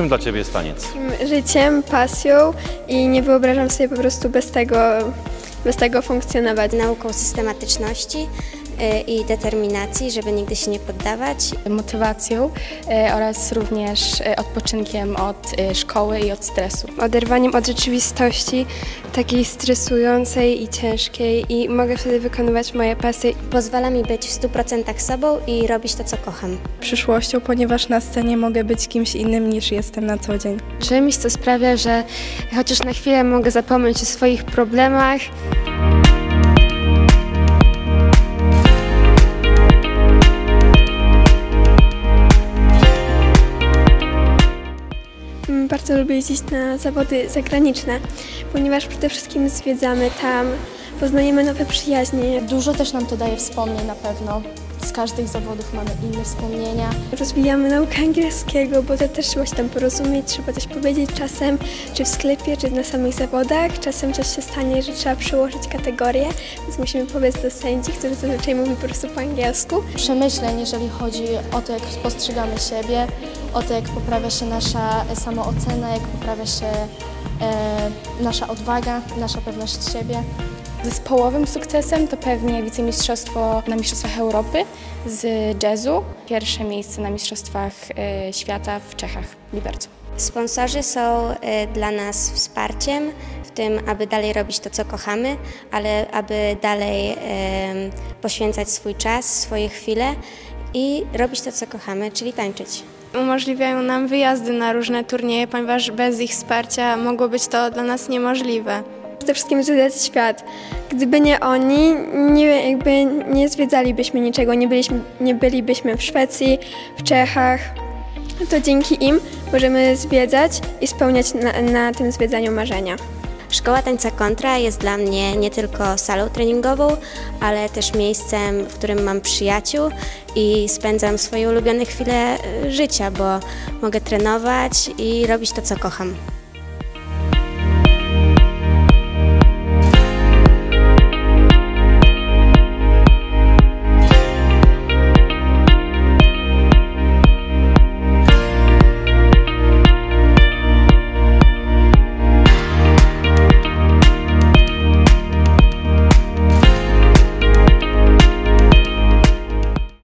Czym dla Ciebie jest taniec? życiem, pasją i nie wyobrażam sobie po prostu bez tego, bez tego funkcjonować. nauką systematyczności i determinacji, żeby nigdy się nie poddawać. motywacją e, oraz również e, odpoczynkiem od e, szkoły i od stresu. Oderwaniem od rzeczywistości, takiej stresującej i ciężkiej i mogę wtedy wykonywać moje pasje. Pozwala mi być w 100% sobą i robić to, co kocham. przyszłością, ponieważ na scenie mogę być kimś innym niż jestem na co dzień. Czymś, co sprawia, że chociaż na chwilę mogę zapomnieć o swoich problemach. Bardzo lubię jeździć na zawody zagraniczne, ponieważ przede wszystkim zwiedzamy tam, poznajemy nowe przyjaźnie, Dużo też nam to daje wspomnień na pewno. Z każdych zawodów mamy inne wspomnienia. rozwijamy naukę angielskiego, bo to też trzeba się tam porozumieć, trzeba coś powiedzieć czasem, czy w sklepie, czy na samych zawodach. Czasem coś się stanie, że trzeba przełożyć kategorię, więc musimy powiedzieć do sędzi, który zazwyczaj mówi po prostu po angielsku. Przemyśleń, jeżeli chodzi o to, jak postrzegamy siebie, o to, jak poprawia się nasza e, samoocena, jak poprawia się e, nasza odwaga, nasza pewność siebie. Zespołowym sukcesem to pewnie wicemistrzostwo na Mistrzostwach Europy z jazzu, pierwsze miejsce na Mistrzostwach e, Świata w Czechach, w Libercu. Sponsorzy są y, dla nas wsparciem w tym, aby dalej robić to, co kochamy, ale aby dalej em, poświęcać swój czas, swoje chwile i robić to, co kochamy, czyli tańczyć. Umożliwiają nam wyjazdy na różne turnieje, ponieważ bez ich wsparcia mogło być to dla nas niemożliwe. Przede wszystkim zwiedzać świat. Gdyby nie oni, nie, jakby nie zwiedzalibyśmy niczego, nie byliśmy, nie bylibyśmy w Szwecji, w Czechach. To dzięki im możemy zwiedzać i spełniać na, na tym zwiedzaniu marzenia. Szkoła Tańca Kontra jest dla mnie nie tylko salą treningową, ale też miejscem, w którym mam przyjaciół i spędzam swoje ulubione chwile y, życia, bo mogę trenować i robić to, co kocham.